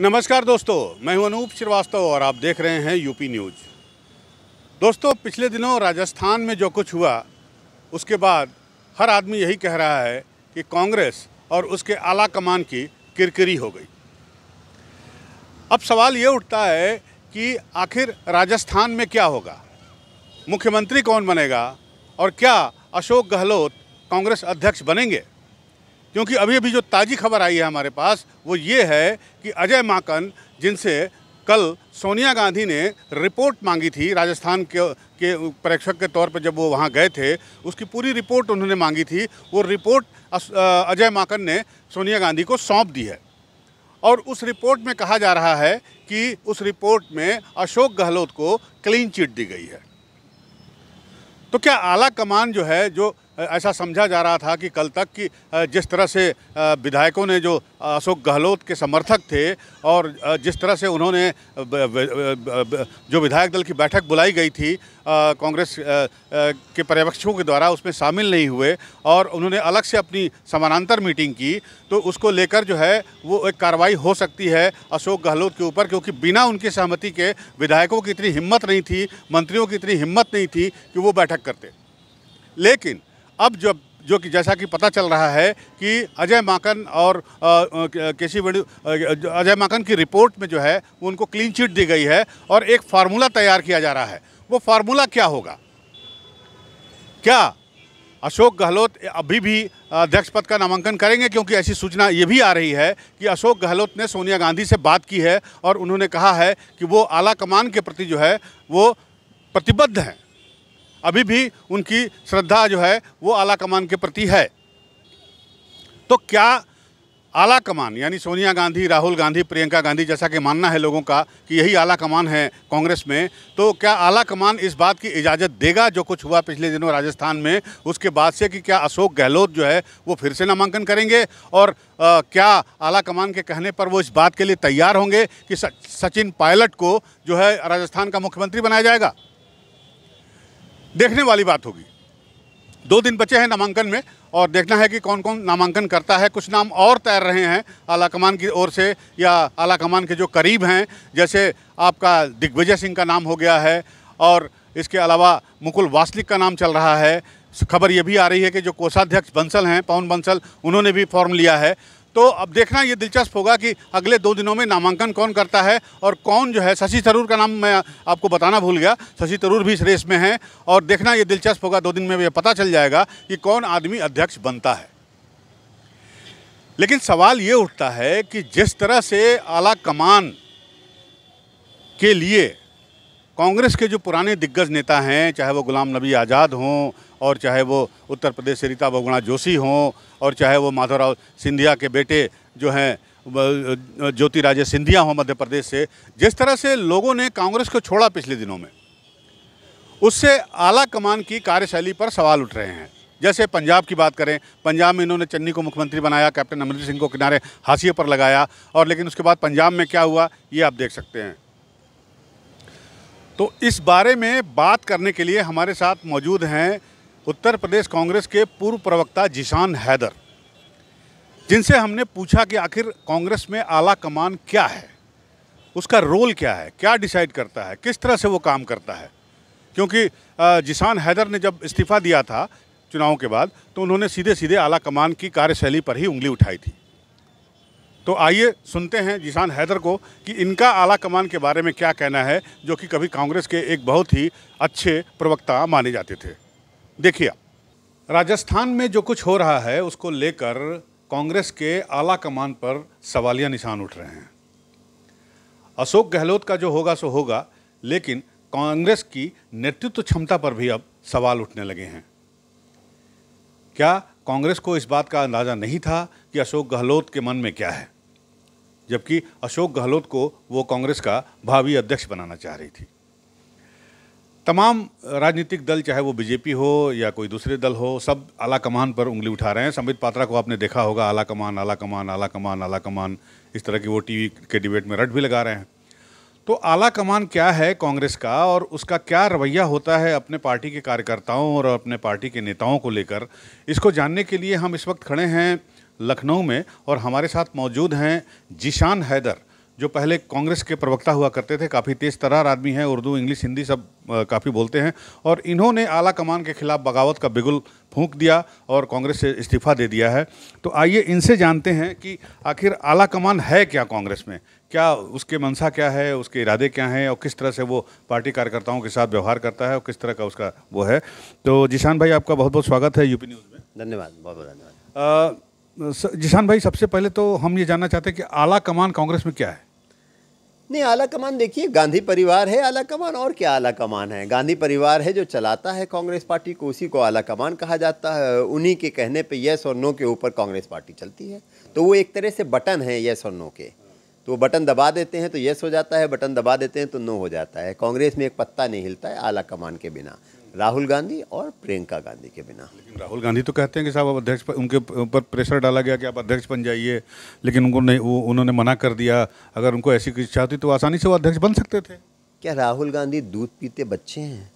नमस्कार दोस्तों, मैं हूँ अनूप श्रीवास्तव और आप देख रहे हैं यूपी न्यूज़। दोस्तों, पिछले दिनों राजस्थान में जो कुछ हुआ, उसके बाद हर आदमी यही कह रहा है कि कांग्रेस और उसके आला कमान की किरकिरी हो गई। अब सवाल ये उठता है कि आखिर राजस्थान में क्या होगा? मुख्यमंत्री कौन बनेगा? और क्या अशोक गहलोत कांग्रेस अध्यक्ष बनेंगे? क्योंकि अभी अभी जो ताज़ी खबर आई है हमारे पास, वो ये है कि अजय माकन, जिनसे कल सोनिया गांधी ने रिपोर्ट मांगी थी राजस्थान के के प्रेक्षक के तौर पर जब वो वहाँ गए थे, उसकी पूरी रिपोर्ट उन्होंने मांगी थी। वो रिपोर्ट अजय माकन ने सोनिया गांधी को सौंप दी है। और उस रिपोर्ट में कहा जा रहा है कि उस रिपोर्ट में अशोक गहलोत को क्लीन चिट दी गई है। तो क्या आला कमान जो है, जो ऐसा समझा जा रहा था कि कल तक कि जिस तरह से विधायकों ने जो अशोक गहलोत के समर्थक थे और जिस तरह से उन्होंने जो विधायक दल की बैठक बुलाई गई थी कांग्रेस के पर्यवेक्षकों के द्वारा उसमें शामिल नहीं हुए और उन्होंने अलग से अपनी समानांतर मीटिंग की तो उसको लेकर जो है वो एक कार्रवाई हो सकती है अशोक गहलोत के ऊपर क्योंकि बिना उनकी सहमति के विधायकों की इतनी हिम्मत नहीं थी, मंत्रियों की इतनी हिम्मत नहीं थी कि वो बैठक करते। लेकिन अब जब, जो कि जैसा कि पता चल रहा है कि अजय माकन और केसी वेणु अजय माकन की रिपोर्ट में जो है उनको क्लीन चिट दी गई है और एक फार्मूला तैयार किया जा रहा है। वो फार्मूला क्या होगा? क्या अशोक गहलोत अभी भी अध्यक्ष पद का नामांकन करेंगे? क्योंकि ऐसी सूचना ये भी आ रही है कि अशोक गहलोत ने सोनिया गांधी से बात की है और उन्होंने कहा है कि वो आला कमान के प्रति जो है, वो प्रतिबद्ध हैं। अभी भी उनकी श्रद्धा जो है वो आला कमान के प्रति है। तो क्या आला कमान यानी सोनिया गांधी राहुल गांधी प्रियंका गांधी जैसा कि मानना है लोगों का कि यही आला कमान है कांग्रेस में तो क्या आला कमान इस बात की इजाज़त देगा जो कुछ हुआ पिछले दिनों राजस्थान में? उसके बाद से कि क्या अशोक गहलोत जो है वो फिर से नामांकन करेंगे? और आ, क्या आला कमान के कहने पर वो इस बात के लिए तैयार होंगे कि सचिन पायलट को जो है राजस्थान का मुख्यमंत्री बनाया जाएगा? देखने वाली बात होगी। दो दिन बचे हैं नामांकन में और देखना है कि कौन कौन नामांकन करता है। कुछ नाम और तैर रहे हैं आला कमान की ओर से या आला कमान के जो करीब हैं, जैसे आपका दिग्विजय सिंह का नाम हो गया है और इसके अलावा मुकुल वासनिक का नाम चल रहा है। खबर ये भी आ रही है कि जो कोषाध्यक्ष बंसल हैं, पवन बंसल, उन्होंने भी फॉर्म लिया है। तो अब देखना ये दिलचस्प होगा कि अगले दो दिनों में नामांकन कौन करता है और कौन जो है, शशि थरूर का नाम मैं आपको बताना भूल गया, शशि थरूर भी इस रेस में हैं और देखना ये दिलचस्प होगा, दो दिन में ये पता चल जाएगा कि कौन आदमी अध्यक्ष बनता है। लेकिन सवाल ये उठता है कि जिस तरह से आला कमान के लिए कांग्रेस के जो पुराने दिग्गज नेता हैं, चाहे वो गुलाम नबी आज़ाद हों और चाहे वो उत्तर प्रदेश से रीता बहुगुणा जोशी हों और चाहे वो माधवराव सिंधिया के बेटे जो हैं ज्योति राजे सिंधिया हों मध्य प्रदेश से, जिस तरह से लोगों ने कांग्रेस को छोड़ा पिछले दिनों में, उससे आला कमान की कार्यशैली पर सवाल उठ रहे हैं। जैसे पंजाब की बात करें, पंजाब में इन्होंने चन्नी को मुख्यमंत्री बनाया, कैप्टन अमरिंदर सिंह को किनारे हाशिए पर लगाया और लेकिन उसके बाद पंजाब में क्या हुआ, ये आप देख सकते हैं। तो इस बारे में बात करने के लिए हमारे साथ मौजूद हैं उत्तर प्रदेश कांग्रेस के पूर्व प्रवक्ता जिशान हैदर, जिनसे हमने पूछा कि आखिर कांग्रेस में आला कमान क्या है, उसका रोल क्या है, क्या डिसाइड करता है, किस तरह से वो काम करता है। क्योंकि जिशान हैदर ने जब इस्तीफ़ा दिया था चुनाव के बाद तो उन्होंने सीधे सीधे आला कमान की कार्यशैली पर ही उंगली उठाई थी। तो आइए सुनते हैं जिशान हैदर को कि इनका आला कमान के बारे में क्या कहना है, जो कि कभी कांग्रेस के एक बहुत ही अच्छे प्रवक्ता माने जाते थे। देखिए राजस्थान में जो कुछ हो रहा है, उसको लेकर कांग्रेस के आला कमान पर सवालिया निशान उठ रहे हैं। अशोक गहलोत का जो होगा, सो होगा, लेकिन कांग्रेस की नेतृत्व क्षमता पर भी अब सवाल उठने लगे हैं। क्या कांग्रेस को इस बात का अंदाज़ा नहीं था कि अशोक गहलोत के मन में क्या है? जबकि अशोक गहलोत को वो कांग्रेस का भावी अध्यक्ष बनाना चाह रही थी। तमाम राजनीतिक दल, चाहे वो बीजेपी हो या कोई दूसरे दल हो, सब आला कमान पर उंगली उठा रहे हैं। संबित पात्रा को आपने देखा होगा आला कमान आला कमान आला कमान आला कमान इस तरह की वो टीवी के डिबेट में रट भी लगा रहे हैं। तो आला कमान क्या है कांग्रेस का, और उसका क्या रवैया होता है अपने पार्टी के कार्यकर्ताओं और अपने पार्टी के नेताओं को लेकर, इसको जानने के लिए हम इस वक्त खड़े हैं। लखनऊ में और हमारे साथ मौजूद हैं जिशान हैदर जो पहले कांग्रेस के प्रवक्ता हुआ करते थे काफ़ी तेज तरार आदमी हैं उर्दू इंग्लिश हिंदी सब काफ़ी बोलते हैं और इन्होंने आला कमान के खिलाफ बगावत का बिगुल फूंक दिया और कांग्रेस से इस्तीफा दे दिया है। तो आइए इनसे जानते हैं कि आखिर आला कमान है क्या कांग्रेस में? क्या उसके मंशा क्या है उसके इरादे क्या हैं और किस तरह से वो पार्टी कार्यकर्ताओं के साथ व्यवहार करता है और किस तरह का उसका वो है? तो जिशान भाई आपका बहुत बहुत स्वागत है यूपी न्यूज़ में। धन्यवाद बहुत बहुत धन्यवाद जिशान भाई, सबसे पहले तो हम ये जानना चाहते हैं कि आला कमान कांग्रेस में क्या है? नहीं, आला कमान देखिए, गांधी परिवार है, आला कमान और क्या आला कमान है? गांधी परिवार है जो चलाता है कांग्रेस पार्टी को, उसी को आला कमान कहा जाता है। उन्हीं के कहने पे यस और नो के ऊपर कांग्रेस पार्टी चलती है। तो वो एक तरह से बटन है यस और नो के। तो बटन दबा देते हैं तो यस हो जाता है बटन दबा देते हैं तो नो हो जाता है। कांग्रेस में एक पत्ता नहीं हिलता है आला कमान के बिना। राहुल गांधी और प्रियंका गांधी के बिना। लेकिन राहुल गांधी तो कहते हैं कि साहब अब अध्यक्ष उनके ऊपर प्रेशर डाला गया कि आप अध्यक्ष बन जाइए लेकिन उनको नहीं वो उन्होंने मना कर दिया। अगर उनको ऐसी इच्छा होती तो आसानी से वो अध्यक्ष बन सकते थे। क्या राहुल गांधी दूध पीते बच्चे हैं?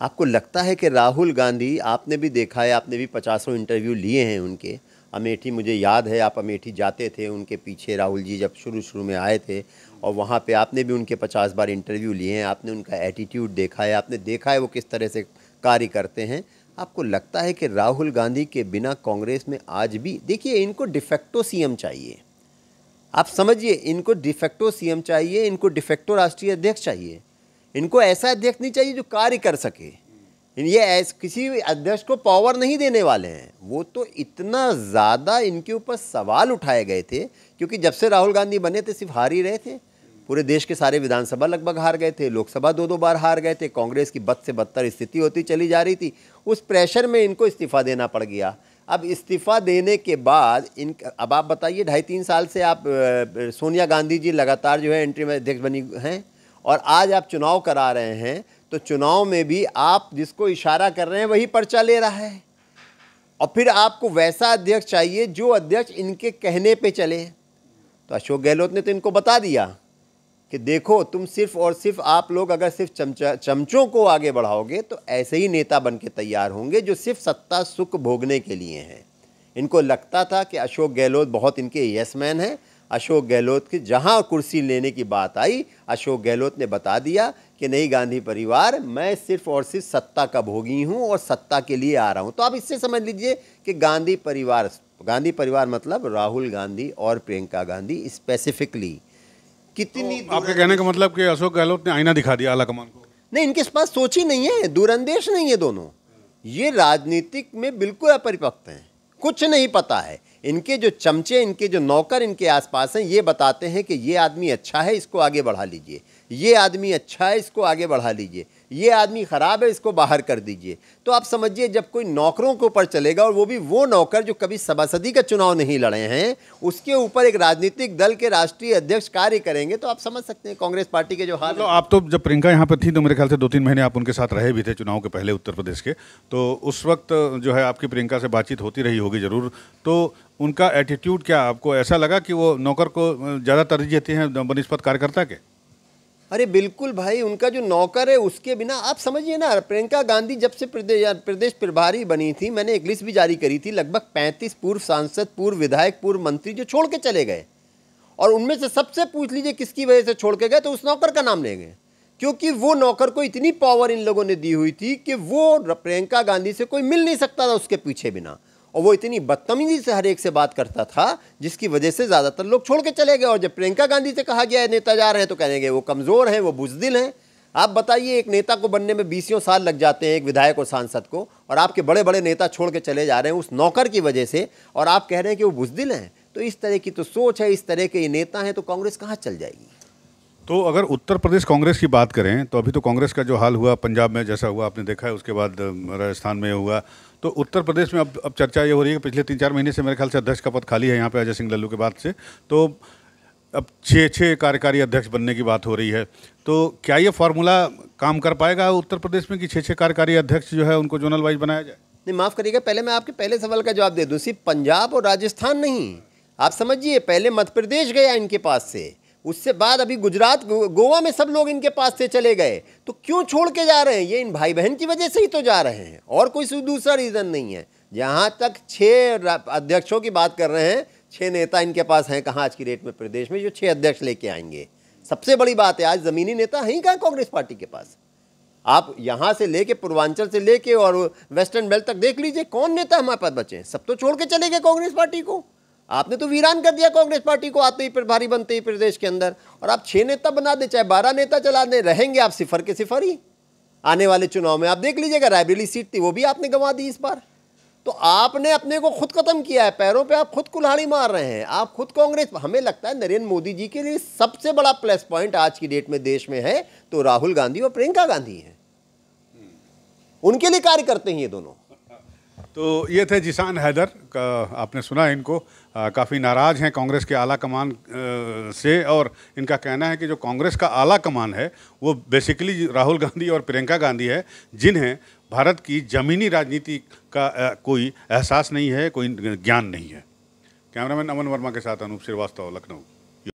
आपको लगता है कि राहुल गांधी आपने भी देखा है आपने भी पचासों इंटरव्यू लिए हैं उनके। अमेठी, मुझे याद है, आप अमेठी जाते थे, उनके पीछे राहुल जी जब शुरू शुरू में आए थे, और वहाँ पे आपने भी उनके पचास बार इंटरव्यू लिए हैं, आपने उनका एटीट्यूड देखा है, आपने देखा है वो किस तरह से कार्य करते हैं। आपको लगता है कि राहुल गांधी के बिना कांग्रेस में आज भी, देखिए, इनको डिफेक्टो सीएम चाहिए। आप समझिए, इनको डिफेक्टो सीएम चाहिए, इनको डिफेक्टो राष्ट्रीय अध्यक्ष चाहिए। इनको ऐसा अध्यक्ष नहीं चाहिए जो कार्य कर सके। ये ऐस, किसी अध्यक्ष को पावर नहीं देने वाले हैं। वो तो इतना ज़्यादा इनके ऊपर सवाल उठाए गए थे, क्योंकि जब से राहुल गांधी बने थे, सिर्फ़ हार ही रहे थे। पूरे देश के सारे विधानसभा लगभग हार गए थे, लोकसभा दो दो बार हार गए थे, कांग्रेस की बद से बदतर स्थिति होती चली जा रही थी, उस प्रेशर में इनको इस्तीफा देना पड़ गया। अब इस्तीफा देने के बाद इन, अब आप बताइए, ढाई तीन साल से आप सोनिया गांधी जी लगातार जो है एंट्री में अध्यक्ष बनी हैं, और आज आप चुनाव करा रहे हैं तो चुनाव में भी आप जिसको इशारा कर रहे हैं वही पर्चा ले रहा है। और फिर आपको वैसा अध्यक्ष चाहिए जो अध्यक्ष इनके कहने पे चले। तो अशोक गहलोत ने तो इनको बता दिया कि देखो, तुम सिर्फ़ और सिर्फ़ आप लोग अगर सिर्फ़ चमचा, चमचों को आगे बढ़ाओगे तो ऐसे ही नेता बन के तैयार होंगे जो सिर्फ़ सत्ता, सुख भोगने के लिए हैं। इनको लगता था कि अशोक गहलोत बहुत इनके यसमैन हैं। अशोक गहलोत की जहाँ कुर्सी लेने की बात आई, अशोक गहलोत ने बता दिया कि नहीं गांधी परिवार मैं सिर्फ़ और सिर्फ़ सत्ता का भोगी हूँ और सत्ता के लिए आ रहा हूँ। तो आप इससे समझ लीजिए कि गांधी परिवार गांधी परिवार मतलब राहुल गांधी और प्रियंका गांधी स्पेसिफिकली कितनी तो आपके कहने का मतलब कि अशोक गहलोत ने आईना दिखा दिया आला कमान को? नहीं इनके पास सोच ही नहीं है दूरंदेश नहीं है दोनों। ये राजनीतिक में बिल्कुल अपरिपक्व हैं। कुछ नहीं पता है। इनके जो चमचे, इनके जो नौकर इनके आसपास हैं, ये बताते हैं कि ये आदमी अच्छा है, इसको आगे बढ़ा लीजिए। ये आदमी अच्छा है, इसको आगे बढ़ा लीजिए। ये आदमी ख़राब है इसको बाहर कर दीजिए। तो आप समझिए जब कोई नौकरों के ऊपर चलेगा और वो भी वो नौकर जो कभी सभासदी का चुनाव नहीं लड़े हैं उसके ऊपर एक राजनीतिक दल के राष्ट्रीय अध्यक्ष कार्य करेंगे तो आप समझ सकते हैं कांग्रेस पार्टी के जो हाल तो आप तो जब प्रियंका यहाँ पर थी तो मेरे ख्याल से दो तीन महीने आप उनके साथ रहे भी थे चुनाव के पहले उत्तर प्रदेश के तो उस वक्त जो है आपकी प्रियंका से बातचीत होती रही होगी ज़रूर। तो उनका एटीट्यूड क्या आपको ऐसा लगा कि वो नौकर को ज़्यादा तरजीह देते हैं बनस्पत कार्यकर्ता के? अरे बिल्कुल भाई, उनका जो नौकर है, उसके बिना आप समझिए ना, प्रियंका गांधी जब से प्रदेश प्रदेश प्रभारी बनी थी, मैंने एक लिस्ट भी जारी करी थी, लगभग पैंतीस पूर्व सांसद, पूर्व विधायक, पूर्व मंत्री जो छोड़ के चले गए। और उनमें से सबसे पूछ लीजिए किसकी वजह से छोड़ के गए तो उस नौकर का नाम लेंगे क्योंकि वो नौकर को इतनी पावर इन लोगों ने दी हुई थी कि वो प्रियंका गांधी से कोई मिल नहीं सकता था उसके पीछे बिना। और वो इतनी बदतमीजी से हर एक से बात करता था, जिसकी वजह से ज़्यादातर लोग छोड़ के चले गए। और जब प्रियंका गांधी से कहा गया, नेता जा रहे हैं तो कहेंगे, वो कमज़ोर हैं, वो बुजदिल हैं। आप बताइए, एक नेता को बनने में बीसियों साल लग जाते हैं, एक विधायक और सांसद को, और आपके बड़े बड़े नेता छोड़ के चले जा रहे हैं उस नौकर की वजह से, और आप कह रहे हैं कि वो बुजदिल हैं। तो इस तरह की तो सोच है, इस तरह के ये नेता हैं तो कांग्रेस कहाँ चल जाएगी? तो अगर उत्तर प्रदेश कांग्रेस की बात करें तो अभी तो कांग्रेस का जो हाल हुआ, पंजाब में जैसा हुआ, आपने देखा है, उसके बाद राजस्थान में हुआ। तो उत्तर प्रदेश में अब अब चर्चा ये हो रही है पिछले तीन चार महीने से मेरे ख्याल से अध्यक्ष का पद खाली है यहाँ पे अजय सिंह लल्लू के बाद से। तो अब छः छः कार्यकारी अध्यक्ष बनने की बात हो रही है। तो क्या ये फार्मूला काम कर पाएगा उत्तर प्रदेश में कि छः छः कार्यकारी अध्यक्ष जो है, उनको जोनल वाइज बनाया जाए? नहीं, माफ़ करिएगा, पहले मैं आपके पहले सवाल का जवाब दे दूँ। सिर्फ़ पंजाब और राजस्थान नहीं। आप समझिए, पहले मध्य प्रदेश गया इनके पास से। उससे बाद अभी गुजरात गोवा में सब लोग इनके पास से चले गए। तो क्यों छोड़ के जा रहे हैं? ये इन भाई बहन की वजह से ही तो जा रहे हैं। और कोई दूसरा रीज़न नहीं है। जहाँ तक छः अध्यक्षों की बात कर रहे हैं छः नेता इनके पास हैं, कहाँ आज की डेट में प्रदेश में जो छः अध्यक्ष लेके आएँगे? सबसे बड़ी बात है, आज जमीनी नेता हैं कहाँ कांग्रेस पार्टी के पास? आप यहाँ से लेके पूर्वांचल से लेके और वेस्टर्न बेल्ट तक देख लीजिए, कौन नेता हमारे पास बचे हैं? सब तो छोड़ के चले गए कांग्रेस पार्टी को। आपने तो वीरान कर दिया कांग्रेस पार्टी को आते ही प्रभारी बनते ही प्रदेश के अंदर। और आप छह नेता बना दे, चाहे बारह नेता चला दे, रहेंगे आप सिफर के सिफर ही। आने वाले चुनाव में आप देख लीजिएगा, रायबरेली सीट थी, वो भी आपने गंवा दी इस बार। तो आपने अपने को खुद खत्म किया है, पैरों पे आप खुद कुल्हाड़ी मार रहे हैं। आप खुद कांग्रेस, हमें लगता है नरेंद्र मोदी जी के लिए सबसे बड़ा प्लस पॉइंट आज की डेट में देश में है तो राहुल गांधी और प्रियंका गांधी है। उनके लिए कार्य करते हैं ये दोनों। तो ये थे जिसान हैदर, का आपने सुना इनको। काफ़ी नाराज़ हैं कांग्रेस के आला कमान से, और इनका कहना है कि जो कांग्रेस का आला कमान है, वो बेसिकली राहुल गांधी और प्रियंका गांधी है, जिन्हें भारत की ज़मीनी राजनीति का कोई एहसास नहीं है, कोई ज्ञान नहीं है। कैमरामैन अमन वर्मा के साथ अनूप श्रीवास्तव, लखनऊ।